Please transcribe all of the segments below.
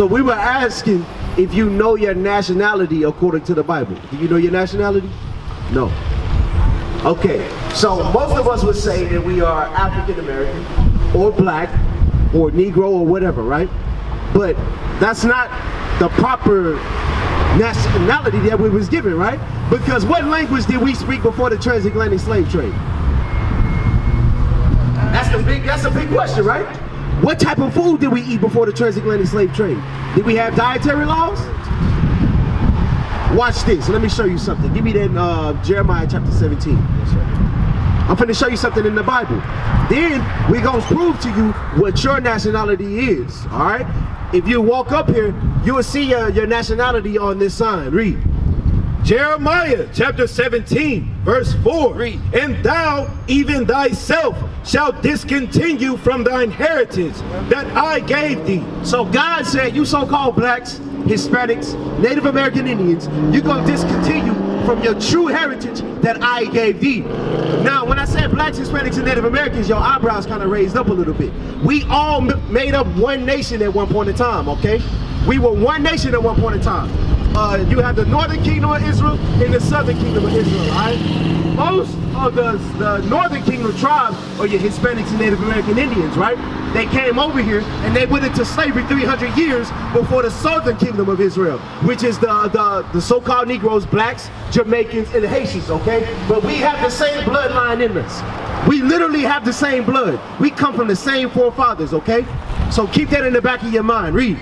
So we were asking if you know your nationality according to the Bible. Do you know your nationality? No. Okay, so most of us would say that we are African American or black or Negro or whatever, right? But that's not the proper nationality that we was given, right? Because what language did we speak before the transatlantic slave trade? That's the big that's a big question, right? What type of food did we eat before the transatlantic slave trade? Did we have dietary laws? Watch this. Let me show you something. Give me that uh, Jeremiah chapter 17. I'm going to show you something in the Bible. Then we're going to prove to you what your nationality is. All right? If you walk up here, you will see your, your nationality on this sign. Read. Jeremiah chapter 17, verse 4. Read. And thou, even thyself, shalt discontinue from thine inheritance that I gave thee. So God said, you so-called blacks, Hispanics, Native American Indians, you're going to discontinue from your true heritage that I gave thee. Now, when I said blacks, Hispanics, and Native Americans, your eyebrows kind of raised up a little bit. We all made up one nation at one point in time, okay? We were one nation at one point in time. Uh, you have the northern kingdom of Israel and the southern kingdom of Israel, right? Most of the, the northern kingdom tribes are your Hispanics and Native American Indians, right? They came over here and they went into slavery 300 years before the southern kingdom of Israel, which is the, the, the so-called Negroes, blacks, Jamaicans, and Haitians, okay? But we have the same bloodline in us. We literally have the same blood. We come from the same forefathers, okay? So keep that in the back of your mind. Read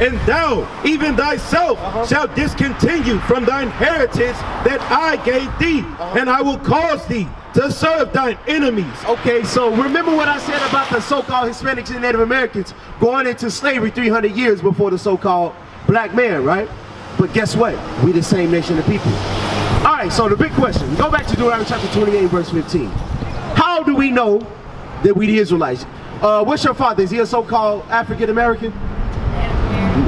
and thou, even thyself, uh -huh. shalt discontinue from thine inheritance that I gave thee, uh -huh. and I will cause thee to serve thine enemies. Okay, so remember what I said about the so-called Hispanics and Native Americans going into slavery 300 years before the so-called black man, right? But guess what? We the same nation of people. All right, so the big question, go back to Deuteronomy chapter 28, verse 15. How do we know that we the Israelites? Uh, what's your father? Is he a so-called African American?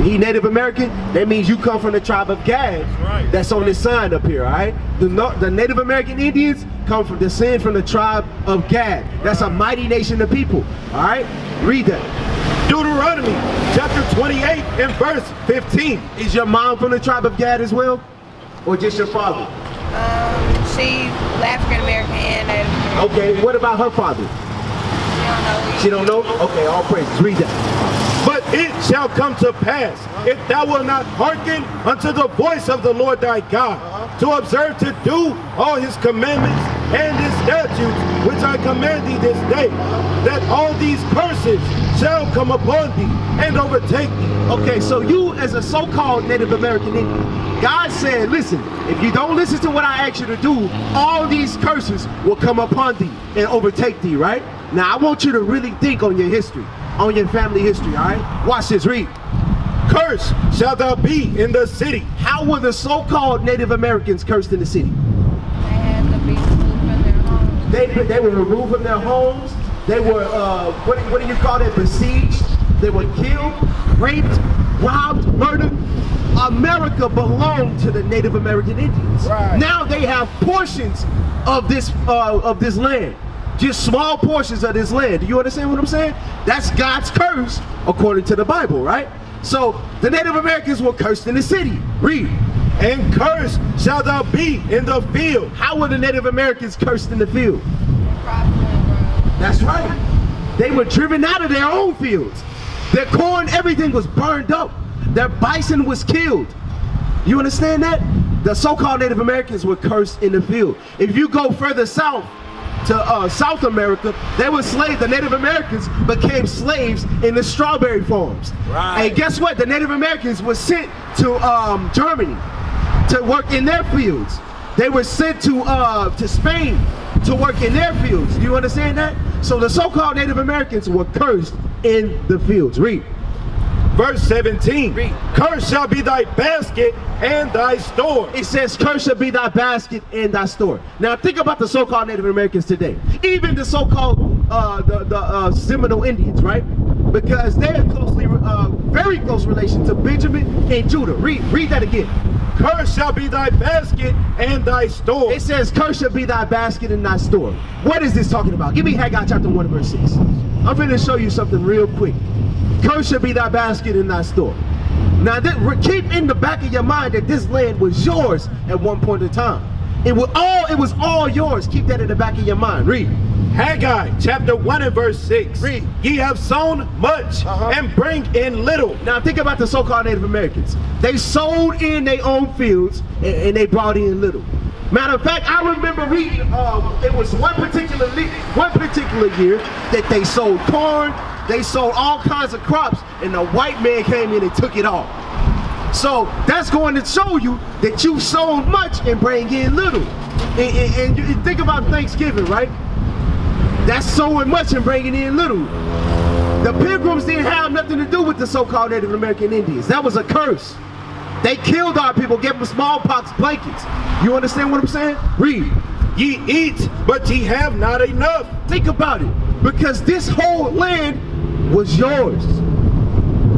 He Native American, that means you come from the tribe of Gad. That's, right. that's on this sign up here, all right? The, the Native American Indians come from descend from the tribe of Gad. That's a mighty nation of people, all right? Read that. Deuteronomy chapter 28 and verse 15. Is your mom from the tribe of Gad as well? Or just your father? Um, she's African American and Native American. Okay, what about her father? She don't know. She don't know? Okay, all praises. Read that. It shall come to pass, if thou wilt not hearken unto the voice of the Lord thy God, to observe to do all his commandments and his statutes, which I command thee this day, that all these curses shall come upon thee and overtake thee. Okay, so you as a so-called Native American Indian, God said, listen, if you don't listen to what I ask you to do, all these curses will come upon thee and overtake thee, right? Now, I want you to really think on your history on your family history, all right? Watch this, read. Cursed shall thou be in the city. How were the so-called Native Americans cursed in the city? They had to be removed from their homes. They, they were removed from their homes. They were, uh, what, what do you call that, besieged? They were killed, raped, robbed, murdered. America belonged to the Native American Indians. Right. Now they have portions of this uh, of this land just small portions of this land. Do you understand what I'm saying? That's God's curse according to the Bible, right? So the Native Americans were cursed in the city. Read. And cursed shall thou be in the field. How were the Native Americans cursed in the field? That's right. They were driven out of their own fields. Their corn, everything was burned up. Their bison was killed. You understand that? The so-called Native Americans were cursed in the field. If you go further south, to uh, South America, they were slaves. The Native Americans became slaves in the strawberry farms. Right. And guess what? The Native Americans were sent to um, Germany to work in their fields. They were sent to uh, to Spain to work in their fields. Do you understand that? So the so-called Native Americans were cursed in the fields. Read. Verse 17, Read. Cursed shall be thy basket and thy store. It says, cursed shall be thy basket and thy store. Now think about the so-called Native Americans today. Even the so-called uh, the, the uh, Seminole Indians, right? Because they're closely, uh, very close relation to Benjamin and Judah. Read, read that again. Cursed shall be thy basket and thy store. It says, cursed shall be thy basket and thy store. What is this talking about? Give me Haggai chapter 1 verse 6. I'm going to show you something real quick. Cursed shall be thy basket in thy store. Now, keep in the back of your mind that this land was yours at one point in time. It was all it was all yours. Keep that in the back of your mind. Read. Haggai chapter 1 and verse 6. Read. Ye have sown much uh -huh. and bring in little. Now think about the so-called Native Americans. They sowed in their own fields and, and, they brought in little. Matter of fact, I remember reading, uh, it was one particular one particular year that they sold corn, they sold all kinds of crops, and the white man came in and took it all. So that's going to show you that you sold much and bring in little. And, and, and think about Thanksgiving, right? That's sowing much and bringing in little. The pilgrims didn't have nothing to do with the so-called Native American Indians. That was a curse. They killed our people, gave them smallpox blankets. You understand what I'm saying? Read. Ye eat, but ye have not enough. Think about it. Because this whole land was yours.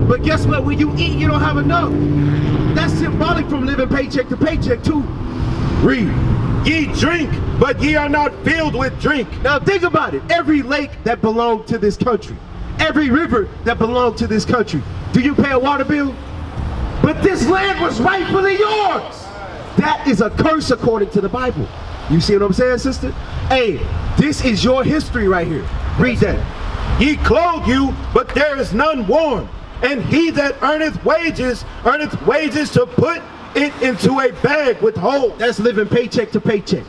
But guess what? When you eat, you don't have enough. That's symbolic from living paycheck to paycheck too. Read. Ye drink, but ye are not filled with drink. Now think about it. Every lake that belonged to this country, every river that belonged to this country, do you pay a water bill? But this land was rightfully yours. That is a curse according to the Bible. You see what I'm saying, sister? Hey, this is your history right here. Read that. Ye clothe you, but there is none warm and he that earneth wages, earneth wages to put it into a bag with holes. That's living paycheck to paycheck.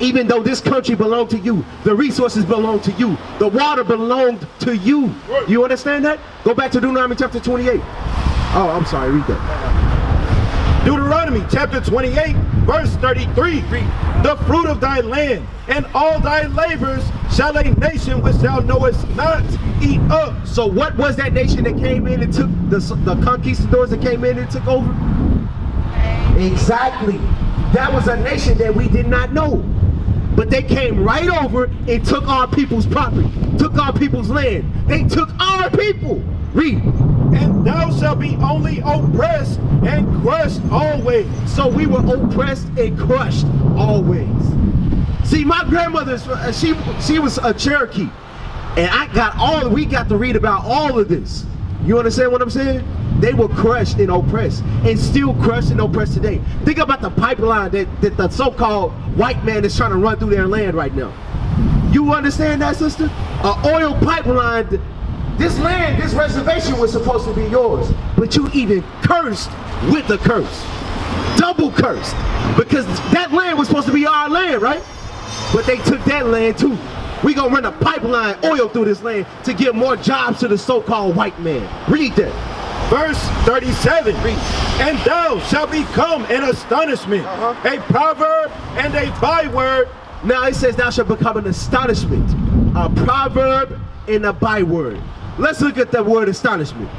Even though this country belonged to you, the resources belong to you, the water belonged to you. You understand that? Go back to Deuteronomy chapter 28. Oh, I'm sorry, read that. Deuteronomy chapter 28, verse 33. The fruit of thy land and all thy labors shall a nation which thou knowest not eat up. So what was that nation that came in and took the, the conquistadors that came in and took over? Exactly. That was a nation that we did not know. But they came right over and took our people's property, took our people's land. They took our people. Read. And thou shalt be only oppressed and crushed always. So we were oppressed and crushed always. See, my grandmother, uh, she she was a Cherokee, and I got all we got to read about all of this. You understand what I'm saying? They were crushed and oppressed, and still crushed and oppressed today. Think about the pipeline that, that the so-called white man is trying to run through their land right now. You understand that, sister? An oil pipeline. This land, this reservation was supposed to be yours, but you even cursed with a curse. Double cursed. Because that land was supposed to be our land, right? But they took that land too. We gonna run a pipeline oil through this land to give more jobs to the so-called white man. Read that. Verse 37, Read. and thou shalt become an astonishment, uh -huh. a proverb and a byword. Now it says thou shalt become an astonishment, a proverb and a byword. Let's look at the word astonishment.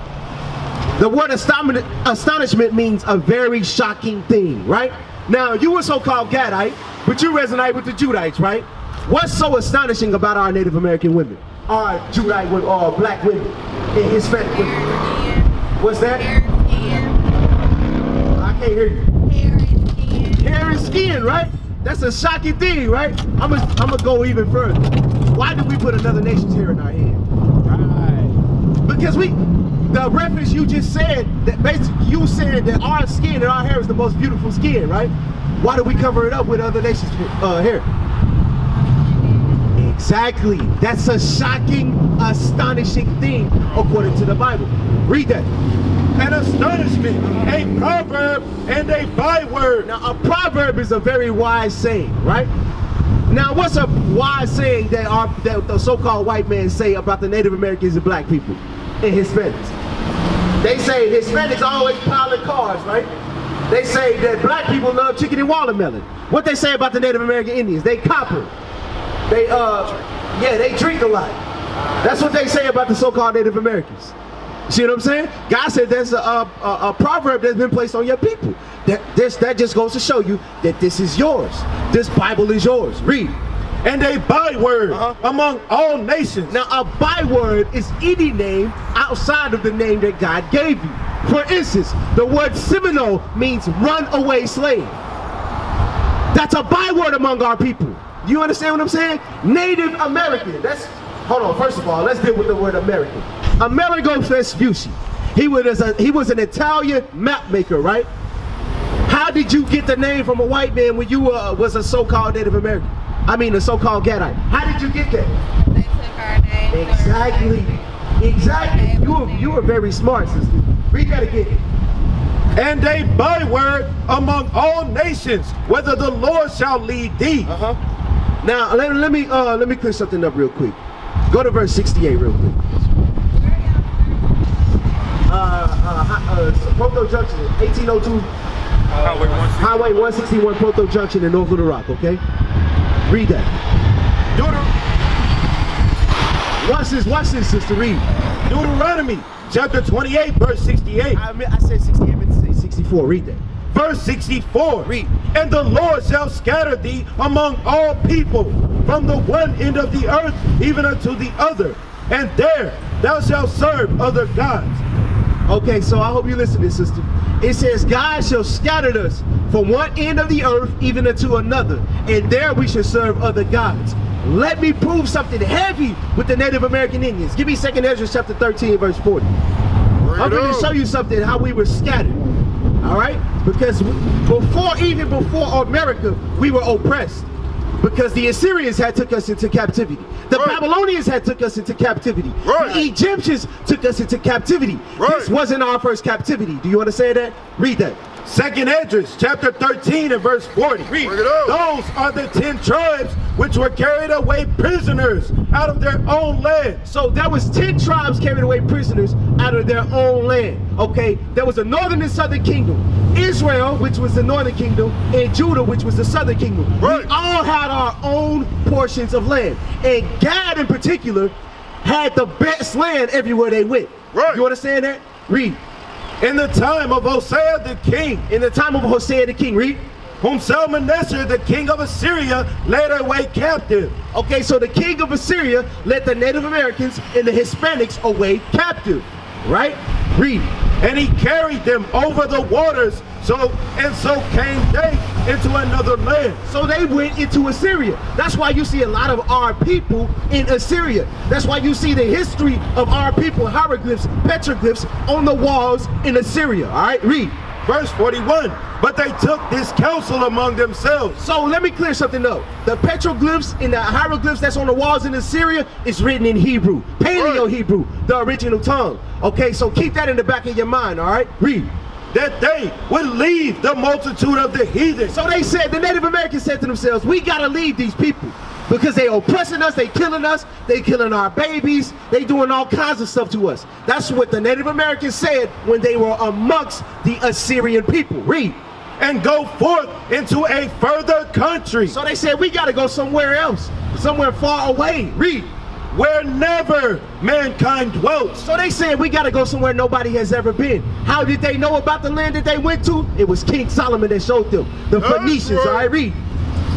The word astonishment means a very shocking thing, right? Now, you were so-called Gadite, but you resonate with the Judites, right? What's so astonishing about our Native American women? Our Judite women, or black women, and Hispanic women? What's that? I can't hear you. Hair and skin. Hair and skin, right? That's a shocking thing, right? I'm gonna I'm go even further. Why did we put another nation's hair in our head? Right. Because we, the reference you just said, that basically you said that our skin and our hair is the most beautiful skin, right? Why do we cover it up with other nations' uh, hair? Exactly. That's a shocking, astonishing thing according to the Bible. Read that. An astonishment, a proverb, and a byword. Now, a proverb is a very wise saying, right? Now, what's a wise saying that, our, that the so-called white men say about the Native Americans and black people and Hispanics? They say Hispanics always piling cars, right? They say that black people love chicken and watermelon. What they say about the Native American Indians? They copper. They, uh, yeah, they drink a lot. That's what they say about the so-called Native Americans. See what I'm saying? God said there's a, a, a, proverb that's been placed on your people. That this that just goes to show you that this is yours. This Bible is yours. Read. And a byword uh -huh. among all nations. Now a byword is any name outside of the name that God gave you. For instance, the word Seminole means runaway slave. That's a byword among our people. You understand what I'm saying? Native American. That's hold on. First of all, let's deal with the word American. Amerigo Vespucci. He was a, he was an Italian map maker, right? How did you get the name from a white man when you uh, was a so-called Native American? I mean, a so-called Gadite. How did you get that? They took our name. Exactly. Exactly. You were, you were very smart, sister. Read that again. And a byword among all nations, whether the Lord shall lead thee. Uh-huh. Now let, let me uh let me clear something up real quick. Go to verse 68 real quick. Uh, uh, uh, Protho Junction, 1802, Highway 160. Highway 161, Protho Junction in North Little Rock, okay? Read that. Deuter- Watch this, watch this, sister, read. Deuteronomy chapter 28, verse 68. I, mean, I said 68, I meant say 64, read that. Verse 64. Read. And the Lord shall scatter thee among all people, from the one end of the earth even unto the other. And there thou shalt serve other gods. Okay, so I hope you listen to this, sister. It says, God shall scatter us from one end of the earth even unto another, and there we shall serve other gods. Let me prove something heavy with the Native American Indians. Give me 2nd Ezra chapter 13, verse 40. I'm going to show you something how we were scattered. All right? Because before, even before America, we were oppressed. Because the Assyrians had took us into captivity. The Right. Babylonians had took us into captivity. Right. The Egyptians took us into captivity. Right. This wasn't our first captivity. Do you understand that? Read that. Second Esdras chapter 13 and verse 40. Bring it up. Those are the ten tribes which were carried away prisoners out of their own land. So there was 10 tribes carried away prisoners out of their own land. Okay, there was a northern and southern kingdom. Israel, which was the northern kingdom, and Judah, which was the southern kingdom. Right. We all had our own portions of land. And Gad in particular had the best land everywhere they went. Right. You understand that? Read. In the time of Hosea the king, In the time of Hosea the king, read. whom Salmanasar the king of Assyria led away captive. Okay, so the king of Assyria led the Native Americans and the Hispanics away captive. Right? Read. And he carried them over the waters, so and so came they into another land. So they went into Assyria. That's why you see a lot of our people in Assyria. That's why you see the history of our people, hieroglyphs, petroglyphs on the walls in Assyria. All right, read. Verse 41. But they took this counsel among themselves. So let me clear something up. The petroglyphs and the hieroglyphs that's on the walls in Assyria is written in Hebrew, Paleo Hebrew, the original tongue. Okay, so keep that in the back of your mind. All right, read. That they would leave the multitude of the heathen. So they said, the Native Americans said to themselves, we gotta leave these people because they oppressing us, they killing us, they killing our babies, they doing all kinds of stuff to us. That's what the Native Americans said when they were amongst the Assyrian people. Read. And go forth into a further country So they said, we gotta go somewhere else, somewhere far away. Read. where never mankind dwelt. So they said, we gotta go somewhere nobody has ever been. How did they know about the land that they went to? It was King Solomon that showed them. The That's Phoenicians, right. all right, read.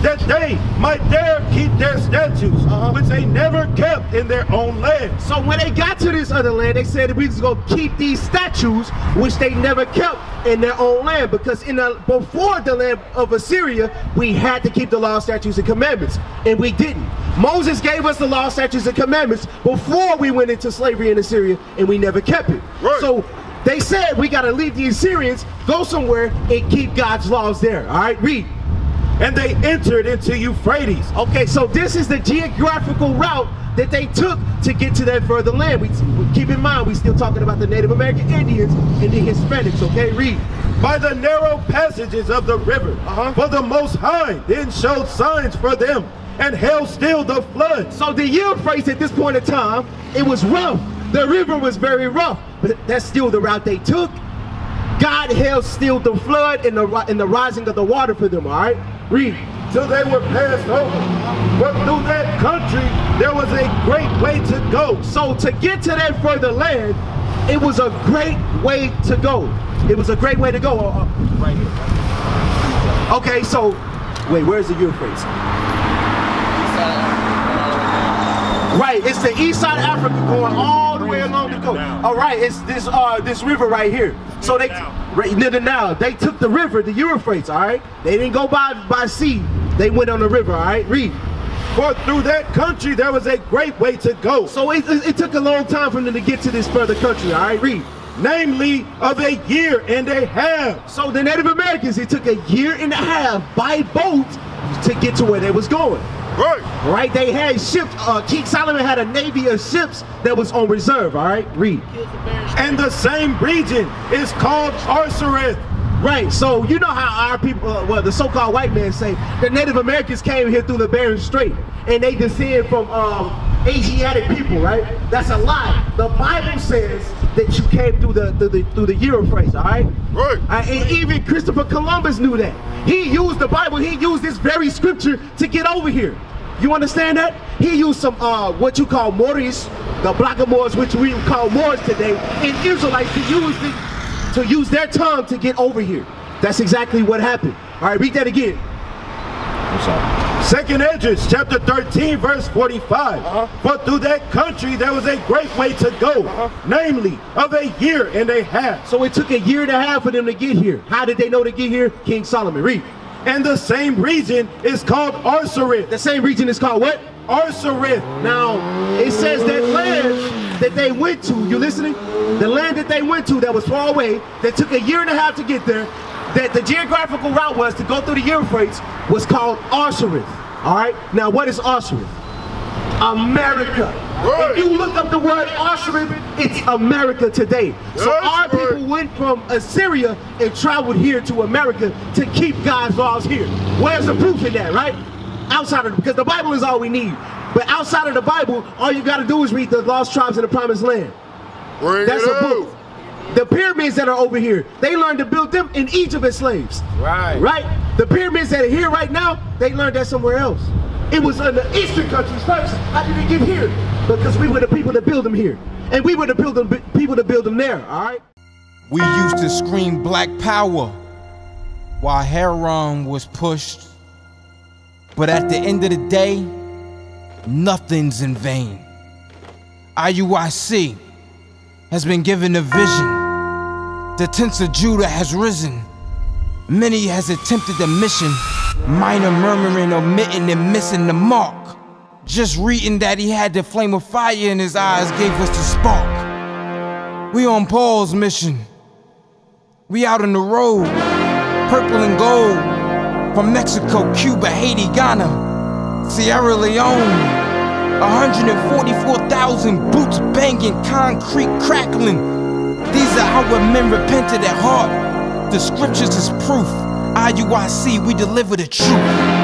That they might there keep their statutes, Uh-huh. which they never kept in their own land. So when they got to this other land, they said we just gonna keep these statues, which they never kept in their own land, because in the before the land of Assyria, we had to keep the law, statutes, and commandments, and we didn't. Moses gave us the law, statutes, and commandments before we went into slavery in Assyria, and we never kept it. Right. So they said we gotta leave the Assyrians, go somewhere, and keep God's laws there. All right, read. And they entered into Euphrates. Okay, so this is the geographical route that they took to get to that further land. We, we- keep in mind, we're still talking about the Native American Indians and the Hispanics. Okay, read. by the narrow passages of the river. Uh-huh. For the Most High then showed signs for them and held still the flood. So the Euphrates at this point in time, it was rough. The river was very rough, but that's still the route they took. God held still the flood and the and the rising of the water for them. All right, read. till they were passed over. But through that country there was a great way to go. So to get to that further land, it was a great way to go. It was a great way to go. Uh, uh, right here. Okay, so wait, where's the Euphrates? Right, it's the east side of Africa going all the way along the coast. All right, it's this uh this river right here. So they right near the Nile. They took the river, the Euphrates. All right, they didn't go by by sea. They went on the river. All right, read. For through that country there was a great way to go. So it, it, it took a long time for them to get to this further country. All right, read. namely of a year and a half. So the Native Americans, it took a year and a half by boat to get to where they was going. Right. Right? They had ships. Uh, King Solomon had a navy of ships that was on reserve. All right, read. And the same region is called Arsareth. Right. So you know how our people, uh, well, the so-called white men say the Native Americans came here through the Bering Strait and they descend from um, Asiatic people, right? That's a lie. The Bible says that you came through the through the, through the Euphrates, all right? Right. Uh, and even Christopher Columbus knew that. He used the Bible. He used this very scripture to get over here. You understand that? He used some uh, what you call Moors, the Blackamoors, which we call Moors today, and Israelites to use the, to use their tongue to get over here. That's exactly what happened. All right, read that again. I'm sorry. Second Esdras, chapter 13, verse 45. Uh-huh. For through that country there was a great way to go, Uh-huh. namely of a year and a half. So it took a year and a half for them to get here. How did they know to get here? King Solomon. Read. And the same region is called Arsareth. The same region is called what? Arsareth. Now, it says that land that they went to, you listening? The land that they went to that was far away, that took a year and a half to get there, that the geographical route was to go through the Euphrates, was called Arsareth. All right? Now, what is Arsareth? America. Right. If you look up the word Arsareth, it's America today. So That's our right. people went from Assyria and traveled here to America to keep God's laws here. Where's the proof in that, right? Outside of because the Bible is all we need. But outside of the Bible, all you got to do is read the lost tribes in the promised land. Bring That's it a book. Out. The pyramids that are over here, they learned to build them in Egypt as slaves. Right. Right? The pyramids that are here right now, they learned that somewhere else. It was in the eastern countries first. How did it get here? Because we were the people that built them here. And we were the people people that build them there, all right? We used to scream black power while heroin was pushed. But at the end of the day, nothing's in vain. IUIC has been given a vision. The tents of Judah has risen. Many has attempted the mission, minor murmuring, omitting, and missing the mark. Just reading that he had the flame of fire in his eyes gave us the spark. We on Paul's mission. We out on the road, purple and gold, from Mexico, Cuba, Haiti, Ghana, Sierra Leone. 144,000 boots banging, concrete crackling. These are our men repented at heart. The scriptures is proof. IUIC, we deliver the truth.